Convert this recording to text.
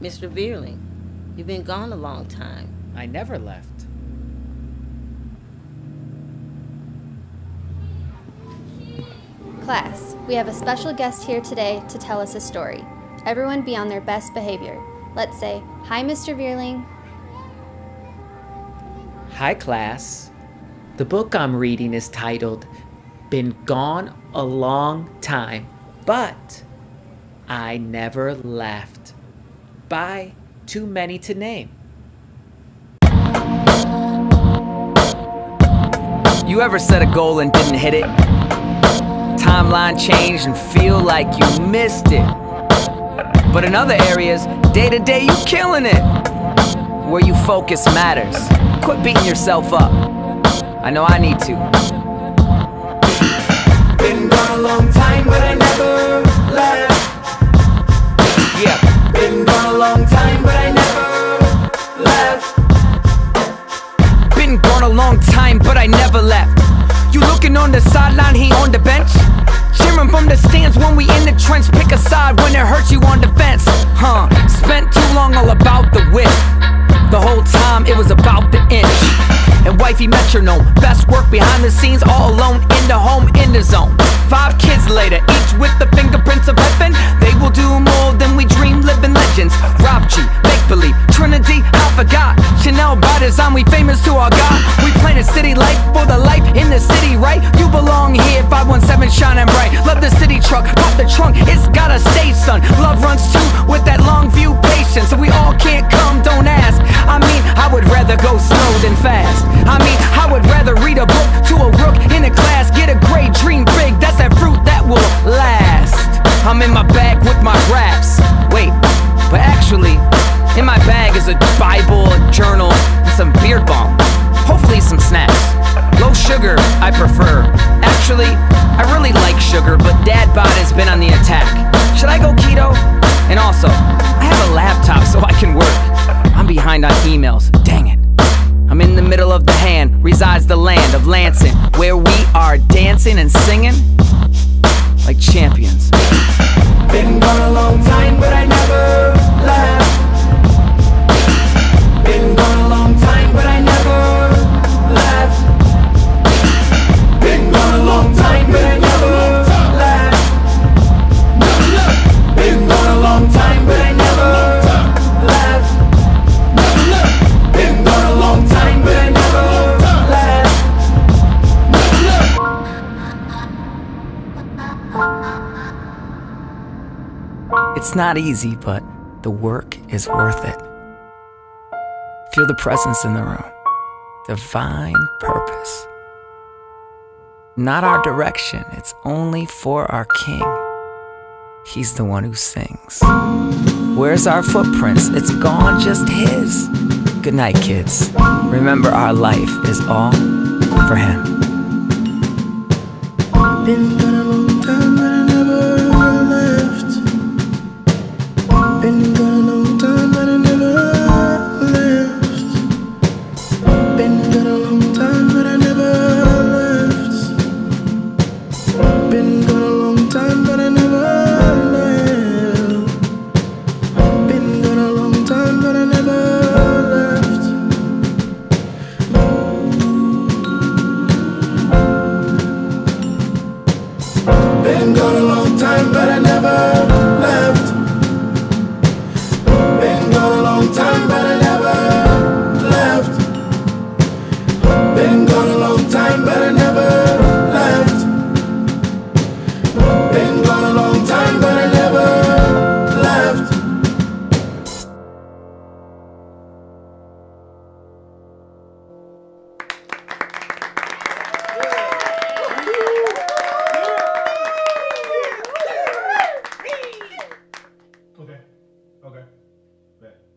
Mr. Vierling, you've been gone a long time. I never left. Class, we have a special guest here today to tell us a story. Everyone be on their best behavior. Let's say, Hi, Mr. Vierling. Hi, class. The book I'm reading is titled Been Gone a Long Time, but I Never Left by Too Many to Name. You ever set a goal and didn't hit it? Timeline changed and feel like you missed it. But in other areas, day to day, you're killing it. Where you focus matters. Quit beating yourself up. I know I need to. Been gone a long time, but I I never left. You looking on the sideline, he on the bench. Cheering from the stands when we in the trench. Pick a side when it hurts you on defense. Huh? Spent too long all about the width. The whole time it was about the inch. And wifey metronome, best work behind the scenes, all alone in the home, in the zone. Five kids later, each with the fingerprints of heaven. They will do more than we dream, living legends. Rob G, make believe, Trinity, Alpha God. Chanel by design, we famous to our Love the city truck, resides the land of Lansing, where we are dancing and singing like champions. Been gone a long time, but I never It's not easy, but the work is worth it. Feel the presence in the room, divine purpose. Not our direction, it's only for our King. He's the one who sings. Where's our footprints? It's gone, just His. Good night, kids. Remember, our life is all for Him. back.